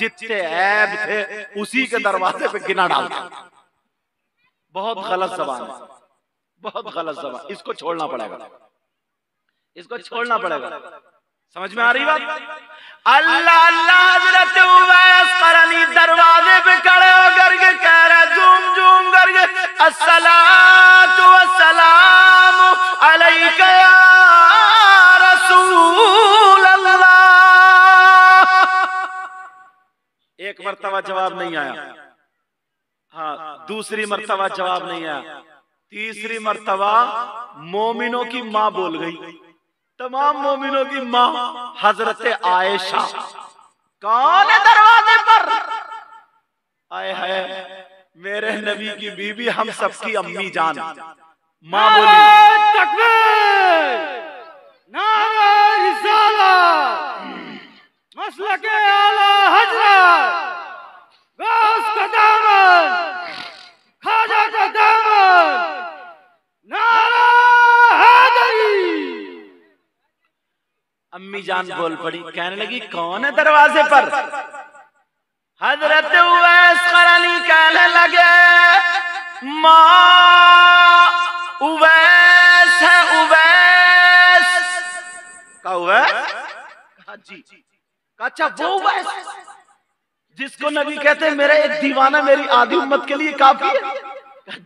जितने ऐब थे उसी के दरवाजे पे गिना डालता बहुत गलत जबान है। बहुत गलत जबान। इसको छोड़ना पड़ेगा। इसको छोड़ना पड़ेगा। समझ में आ रही बात? अल्लाह अल्लाह हज़रत उवैस करनी दरवाजे पे खड़े होकर के कह रहे झूम झूम करके अस्सलातु वस्सलाम अलैका या रसूल एक मर्तबा जवाब नहीं आया। हाँ दूसरी मरतबा जवाब नहीं आया। तीसरी मरतबा मोमिनों की माँ बोल गई। तमाम मोमिनों की माँ हज़रत आयशा। कौन है दरवाजे पर? आए है। मेरे नबी की बीबी हम सबकी अम्मी जान। माँ बोली मसला के आला हज़रत। गौस दामन खाजा का दामन नारा अम्मी जान बोल पड़ी कहने लगी कौन है दरवाजे पर? हज़रत उवैस करनी कहने लगे माँ उवैस है उवैस। का उवैस कहा जी। अच्छा वो उवैस? जिसको नबी कहते हैं मेरा एक दीवाना मेरी आधी उम्मत के लिए काफ़ी है।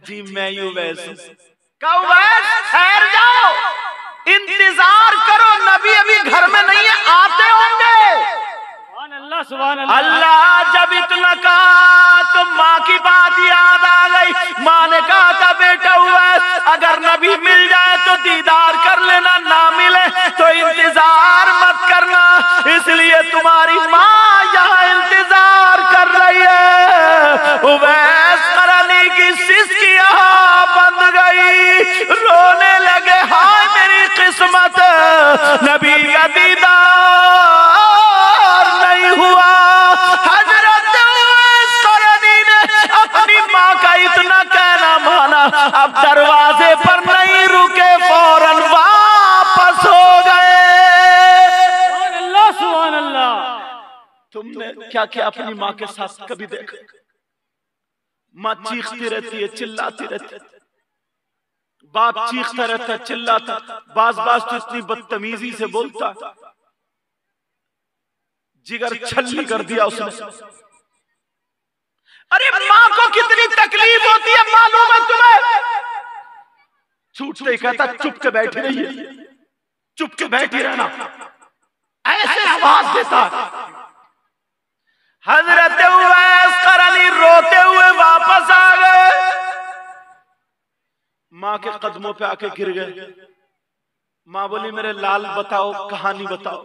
जी मैं यू वैसे ठहर जाओ। इंतज़ार करो नबी अभी घर में नहीं है आते होंगे। सुभान अल्लाह सुभान अल्लाह। अल्लाह जब इतना कहा तो माँ की बात याद करानी की बंद गई। रोने लगे हाय मेरी किस्मत। नबी का दीदार नहीं हुआ। हज़रत करानी ने अपनी माँ का इतना कहना माना। अब दरवाजे पर नहीं रुके फ़ौरन वापस हो गए। तुमने क्या क्या अपनी माँ के साथ? कभी देखा? माँ चीखती रहती है, चिल्लाती रहती है। बाप चीखता रहता चिल्लाता बाज बाज तो इतनी बदतमीजी से बोलता जिगर छल्ली कर दिया उसने। अरे माँ को कितनी तकलीफ़ होती है, मालूम है तुम्हें? छूटते कहता, चुप के बैठी रहिए। चुप के बैठी रहना। ऐसे आवाज़ देता हज़रत करनी रोते हुए वापस आ गए। माँ के कदमों पे आके गिर गए। माँ बोली, मेरे लाल बताओ, कहानी बताओ।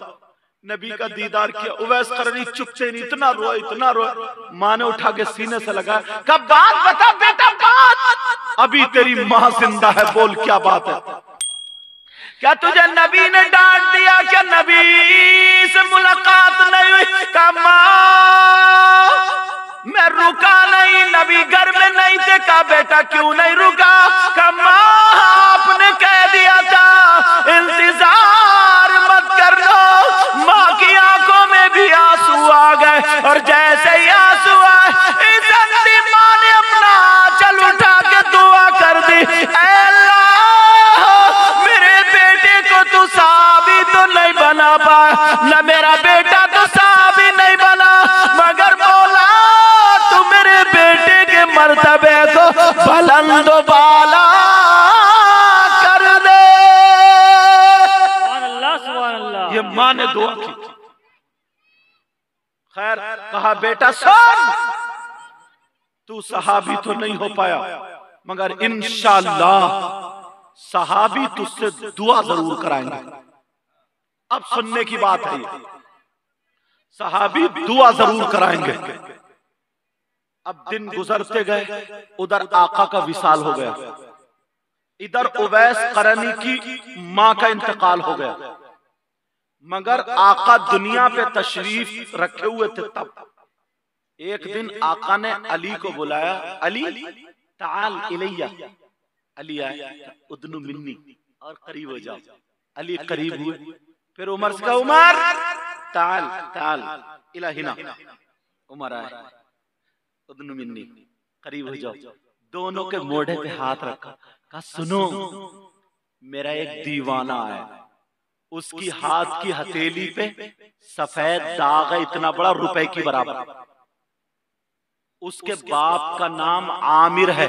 नबी का दीदार किया, उवैस करनी चुप से नहीं, इतना रोए इतना रोए। माँ ने उठा के सीने से लगा, कब बात बता बेटा, बात। अभी तेरी माँ ज़िंदा है, बोल क्या बात है। क्या तुझे नबी ने डांट दिया क्या नबी से मुलाकात नहीं हुई? का मैं रुका नहीं, नबी घर में नहीं थे बेटा क्यों नहीं रुका? का बुलंद बाला कर दे। ये माँ ने दुआ की खैर कहा बेटा सुन। तू सहाबी तो नहीं हो पाया मगर इंशाल्लाह सहाबी तुझसे दुआ ज़रूर कराएँगे। अब सुनने की बात है सहाबी दुआ ज़रूर कराएँगे। अब दिन गुजरते गए उधर आका का विशाल हो गया। इधर उवैस करनी की माँ का इंतकाल हो गया। मगर आका दुनिया पे तशरीफ़ रखे हुए थे तब। एक दिन आका ने अली को बुलाया अली ताल इलैया। अली आया उदनु मिन्नी और करीब हो जाओ। अली करीब हुए। फिर उमर से उमर ताल ताल इलाहिना। उमर आया उदनु मिन्नी। करीब हो जाओ। दोनों के मोढ़े पे हाथ रखा। कहा सुनो मेरा एक दीवाना है उसकी हाथ की हथेली पे सफ़ेद दाग है इतना बड़ा रुपए की बराबर। उसके बाप का नाम आमिर है।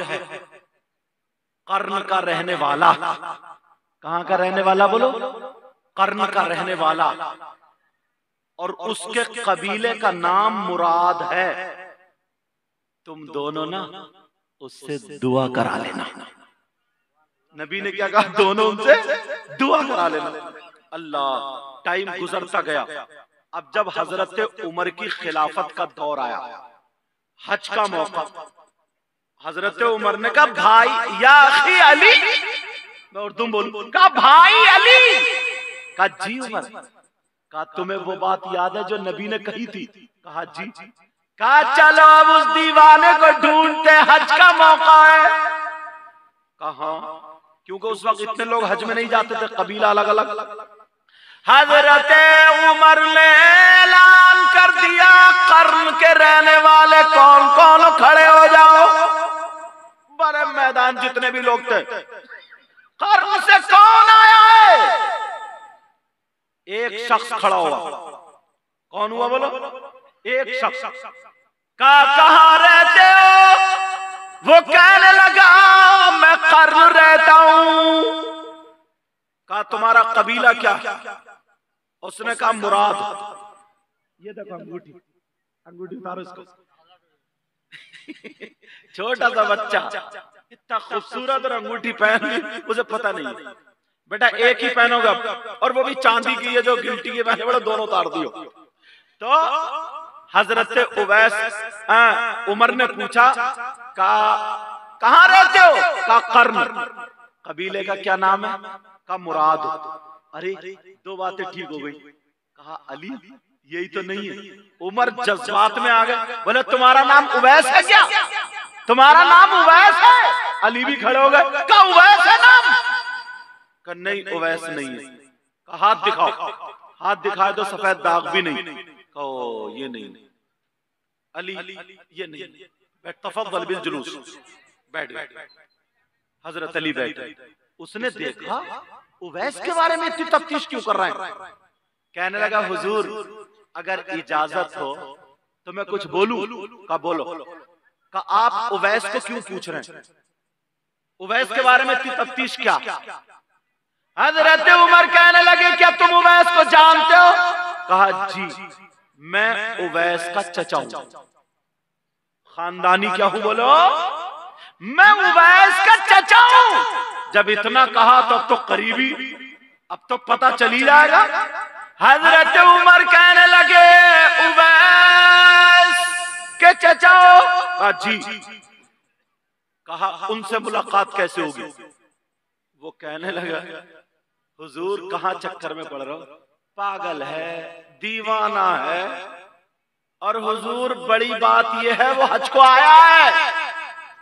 कर्ण का रहने वाला। कहाँ का रहने वाला बोलो? कर्ण का रहने वाला। और उसके कबीले का नाम मुराद है। तुम दोनों ना उससे दुआ करा लेना। नबी ने क्या कहा? दोनों उनसे दुआ करा लेना। अल्लाह टाइम गुजरता गया। अब जब हज़रत उमर की खिलाफत का दौर आया। हज का मौका। हज़रत उमर ने कहा भाई या अली। मैं उर्दू में बोलूँ। कहा भाई अली। कहा जी उमर। कहा तुम्हें वो बात याद है जो नबी ने कही थी? कहा जी। कहा, चलो, अब उस दीवाने को ढूंढते, हज का मौका है। कहा, क्योंकि उस वक्त इतने लोग हज में नहीं जाते थे, कबीला अलग अलग हज़रत उमर ने ऐलान कर दिया कर्म के रहने वाले कौन कौन खड़े हो जाओ। बड़े मैदान जितने भी लोग थे कर्म से कौन आया है? एक शख्स खड़ा हुआ। कौन हुआ बोलो? एक शख्स। का कहा रहते हो? वो कहने लगा मैं कर्न रहता हूँ। कहा तुम्हारा कबीला क्या? उसने कहा मुराद। ये देखो अंगूठी। अंगूठी उतारो इसको। छोटा सा बच्चा। इतना खूबसूरत और अंगूठी पहन ली उसे पता नहीं बेटा एक ही पहनोगा और वो भी चांदी की है जो गिल्टी के पहने बड़े दोनों उतार दियो। तो हज़रत उवैस हाँ, उमर ने पूछा का कहाँ रहते हो? का कर्ण कबीले का क्या नाम है? का मुराद। अरे दो बातें ठीक हो गई। कहा अली? यही तो नहीं। है उमर जज्बात में आ गए बोले तुम्हारा नाम उवैस है क्या? तुम्हारा नाम उवैस है? अली भी खड़े हो गए। का उवैस है नाम का नहीं उवैस नहीं है। हाथ दिखाओ। हाथ दिखाए तो सफ़ेद दाग भी नहीं कहो ये नहीं अली ये नहीं बैठ तफद्दल बिल जुलूस बैठ गए हज़रत अली बैठ गए उसने देखा उवैस के बारे में इतनी तफ्तीश क्यों कर रहे हैं? कहने लगा हुजूर अगर इजाज़त हो तो मैं कुछ बोलूँ? का बोलो। का आप उवैस को क्यों पूछ रहे हैं? उवैस के बारे में इतनी तफ्तीश क्या? हज़रत उमर कहने लगे क्या तुम उवैस को जानते हो? कहा जी। मैं उवैस का चचा हूँ। खानदानी क्या हूँ बोलो मैं उवैस का चचा हूँ। जब इतना कहा तो अब तो करीबी। अब तो पता चली जाएगा। हज़रत उमर कहने लगे, उवैस के चचा कहा, जी। कहा, उनसे मुलाकात कैसे होगी? वो कहने लगा, हुजूर, कहाँ चक्कर में पड़ रहा हो? पागल है। दीवाना है। और हुजूर बड़ी बात यह है वो हज को आया है।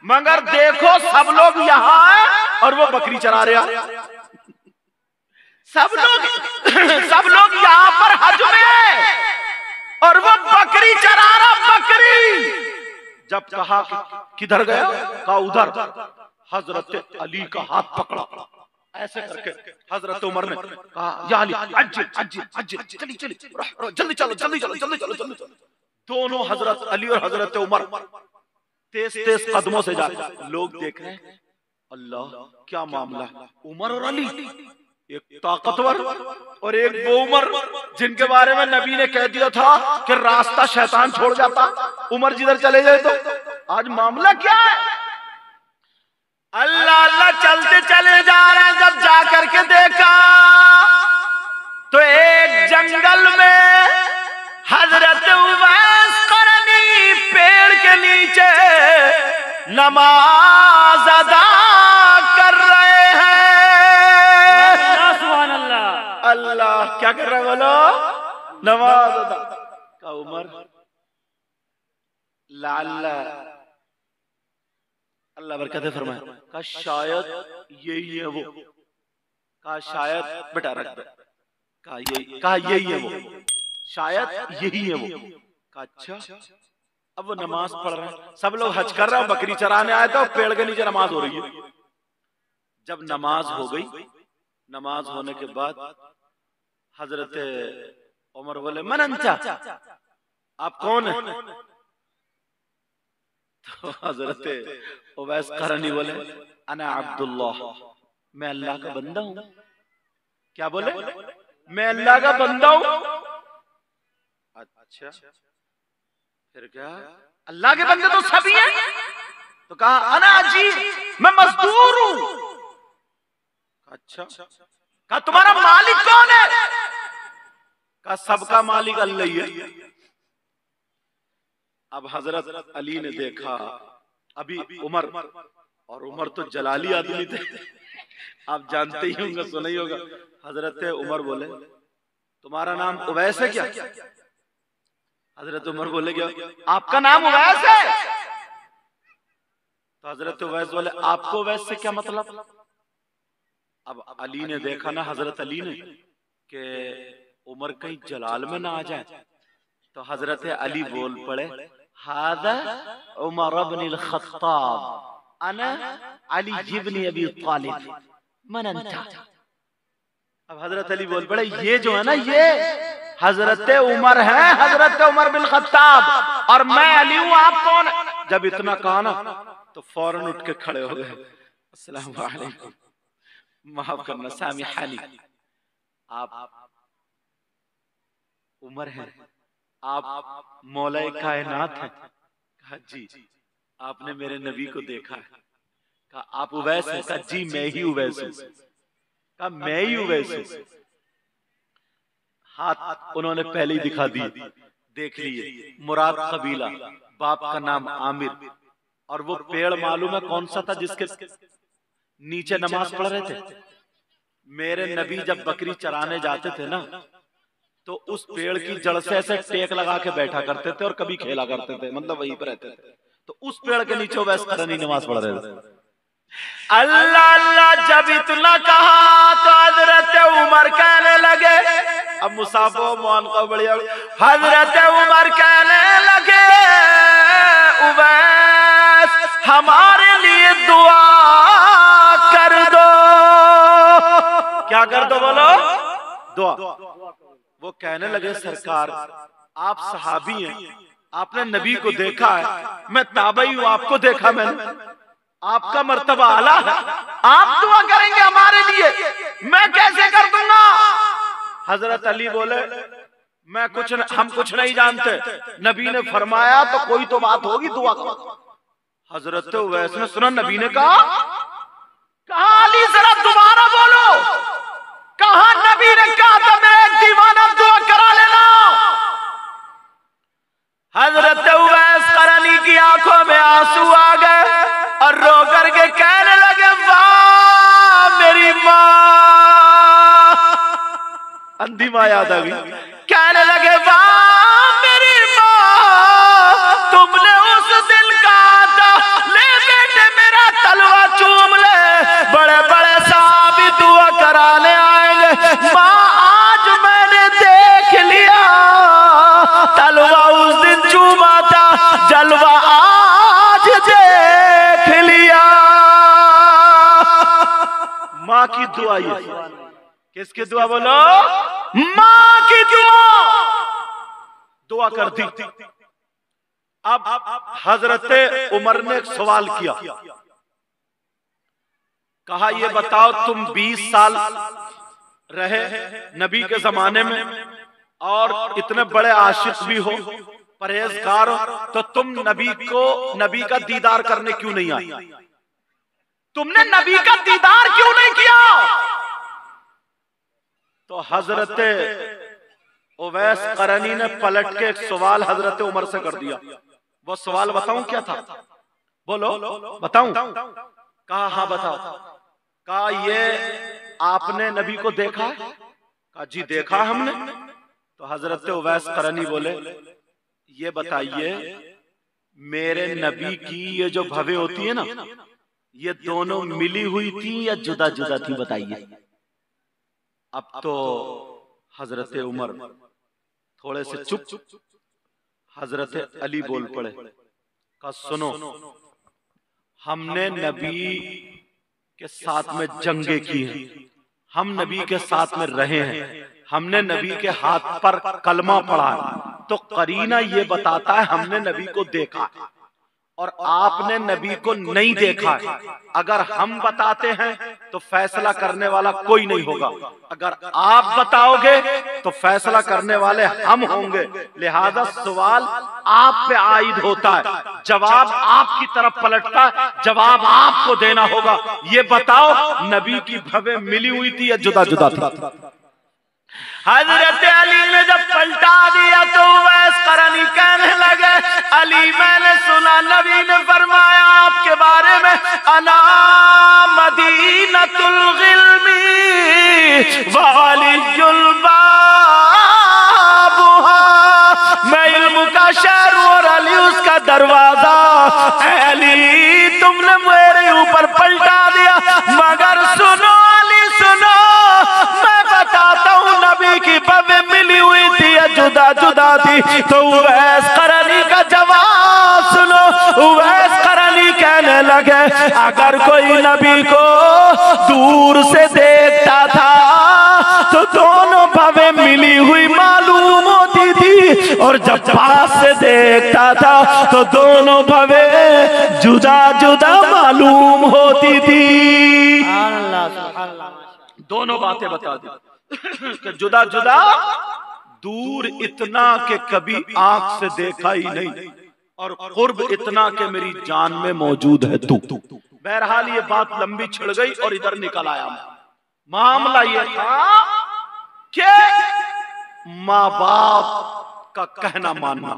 मगर देखो सब लोग यहाँ है और वो बकरी चरा रहा सब लोग सब लोग यहाँ पर हज में है। और वो बकरी चरा रहा बकरी। जब कहा किधर गया? कहा उधर। हज़रत अली का हाथ पकड़ा। ऐसे करके हज़रत उमर ने कहा या अली अज्जिल अज्जिल अज्जिल चली चली जल्दी चलो जल्दी चलो जल्दी चलो जल्दी चलो दोनों हज़रत अली और हज़रत उमर तेज तेज कदमों से जाते लोग देख रहे हैं। अल्लाह क्या मामला? उमर और अली एक ताकतवर और एक वो उमर जिनके बारे में नबी ने कह दिया था कि रास्ता शैतान छोड़ जाता उमर जिधर चले जाए तो। आज मामला क्या है? अल्लाह अल्लाह चलते चले जा रहे हैं जब जा करके देखा तो एक जंगल में हज़रत उवैस करनी पेड़ के नीचे नमाज़ अदा कर रहे हैं। अल्लाह सुभान अल्लाह अल्लाह क्या कर रहे बोलो? नमाज़ अदा। का उमर? लाल। अल्लाह बरकत फरमाए। का शायद यही है वो। का शायद बेटा रख दे। का यही का यही है वो। शायद यही है वो। का अच्छा। अब वो नमाज़ पढ़ रहे हैं। सब लोग हज कर रहे हैं बकरी चराने आए थे और पेड़ के नीचे नमाज़ हो रही है। जब नमाज़ हो गई नमाज़ होने के बाद हज़रत उमर बोले मनंचा आप कौन है? तो हज़रत उवैस करनी बोले अना अब्दुल्लाह मैं अल्लाह का बंदा हूँ। क्या बोले? मैं अल्लाह का बंदा हूँ। अच्छा। फिर क्या? अल्लाह के बंदे तो सभी हैं। तो कहा अना जी मैं मजदूर हूँ। अच्छा। कहा तुम्हारा मालिक कौन है? कहा सबका मालिक अल्लाह ही है। अब हज़रत अली ने देखा, अभी उमर, और उमर तो जलाली आदमी थे। आप जानते ही होंगे, सुना ही होगा। हज़रत उमर बोले, तुम्हारा नाम उवैस है क्या? हज़रत उमर बोले, क्या? आपका नाम उवैस है? तो हज़रत उवैस बोले, आपको उवैस से क्या मतलब? अब अली ने देखा ना, हज़रत अली ने, कि उमर कहीं जलाल में ना आ जाए। तो हज़रत अली बोल पड़े हादा उमर अबन खत्ताब अना अली इब्न अबी तालिब मन अंता अब हज़रत अली बोल पड़े ये जो है ना ये हज़रत उमर है हज़रत उमर बिन खत्ताब और मैं अली हूँ आप कौन जब इतना कहा ना तो फ़ौरन उठ के खड़े हो गए अस्सलाम माफ़ करना सामी हाली आप उमर हैं आप मौला कायनात हैं। कहा जी आपने मेरे नबी को देखा है। कहा आप उवैस हैं। कहा जी मैं ही उवैस हूँ। कहा मैं ही उवैस हूँ। हाथ उन्होंने पहले ही दिखा दिए देख लिए। मुराद कबीला। बाप का नाम आमिर। और वो पेड़ मालूम है कौन सा था जिसके नीचे नमाज़ पढ़ रहे थे? मेरे नबी जब बकरी चराने जाते थे ना तो उस पेड़ की जड़ से ऐसे टेक लगा के बैठा करते थे और कभी खेला करते थे मतलब वहीं पर रहते थे। तो उस पेड़ के नीचे वैस करनी नमाज़ पढ़ रहे थे। अल्लाह अल्लाह जब इतना कहा तो हज़रत उमर कहने लगे। अब मुसाफो मोहन को बढ़िया। हज़रत उमर कहने लगे उवैस हमारे लिए दुआ कर दो। क्या कर दो बोलो? दुआ। वो कहने लगे सरकार आप सहाबी हैं। आपने नबी को देखा है। मैं ताबई हूँ आपको देखा मैंने। आपका मर्तबा आला है। आप दुआ करेंगे हमारे लिए। मैं कैसे कर दूँगा? हज़रत अली बोले मैं कुछ न, हम कुछ नहीं जानते। नबी ने फरमाया तो कोई तो बात होगी दुआ करो। हज़रत उवैस ने सुना नबी ने कहा कहा अली जरा दोबारा बोलो। कहा, नबी ने कहा था मैं एक दीवाना दुआ करा लेना। हज़रत करनी की आँखों में आँसू आ गए और रो करके कहने लगे, वाह, मेरी माँ। अंधी माँ याद आ गई। दुआ ये। किसकी दुआ बोलो? माँ की दुआ। दुआ। कर दी। अब हज़रत उमर ने एक सवाल किया। कहा ये बताओ तुम 20 साल रहे नबी के जमाने में और इतने बड़े आशिक भी हो परहेजगार हो तो तुम नबी को नबी का दीदार करने क्यों नहीं आए? तुमने नबी का दीदार क्यों नहीं किया? तो हज़रत ओवैस करनी ने पलट के एक सवाल हज़रत उमर से कर दिया। वो सवाल बताऊँ क्या था? बोलो, बताऊँ? कहा हाँ बताओ। कहा, ये आपने नबी को देखा कहा, जी, देखा हमने। तो हज़रत उवैस करनी बोले, ये बताइए, मेरे नबी की ये जो भवे होती है ना ये दोनों मिली हुई थी या जुदा जुदा थी बताइए? अब तो हज़रत उमर। थोड़े से चुप। चुप। हज़रत अली बोल पड़े। का सुनो। हमने नबी के साथ में जंगे की हैं। हम नबी के साथ में रहे हैं। हमने नबी के हाथ पर कलमा पढ़ा तो करीना ये बताता है हमने नबी को देखा। है और आपने नबी को नहीं देखा है। अगर हम बताते हैं तो फैसला करने वाला कोई नहीं होगा। अगर आप बताओगे तो फैसला करने वाले हम होंगे। लिहाजा सवाल आप पे आयद होता है। जवाब आपकी तरफ़ पलटता है। जवाब आपको देना होगा। ये बताओ नबी की भवे मिली हुई थी या जुदा जुदा थी? हज़रत अली ने जब पलटा दिया तो वैस करनी कहने लगे, अली, मैंने सुना नबी ने फरमाया आपके बारे में अना मदीनतुल गिल्मी वालियुल बाबुहा. मैं इल्म का शहर और अली उसका दरवाज़ा अली तो उवैस करनी का जवाब सुनो उवैस करनी कहने लगे, अगर कोई नबी को दूर से देखता था तो दोनों भवे मिली हुई मालूम होती थी। और जब पास से देखता था तो दोनों भवे जुदा जुदा मालूम होती थी। दोनों बातें बता दी। जुदा जुदा दूर इतना के कभी आँख से देखा ही नहीं। और कुर्ब इतना के मेरी जान में मौजूद है तू। बहरहाल ये बात लंबी छिड़ गई और इधर निकल आया मामला ये था कि माँ बाप का कहना मानना।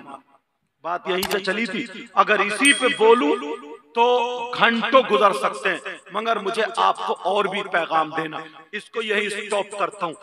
बात यहीं से चली थी। अगर इसी पे बोलूँ तो घंटों गुजर सकते हैं। मगर मुझे आपको और भी पैगाम देना। इसको यही स्टॉप करता हूँ।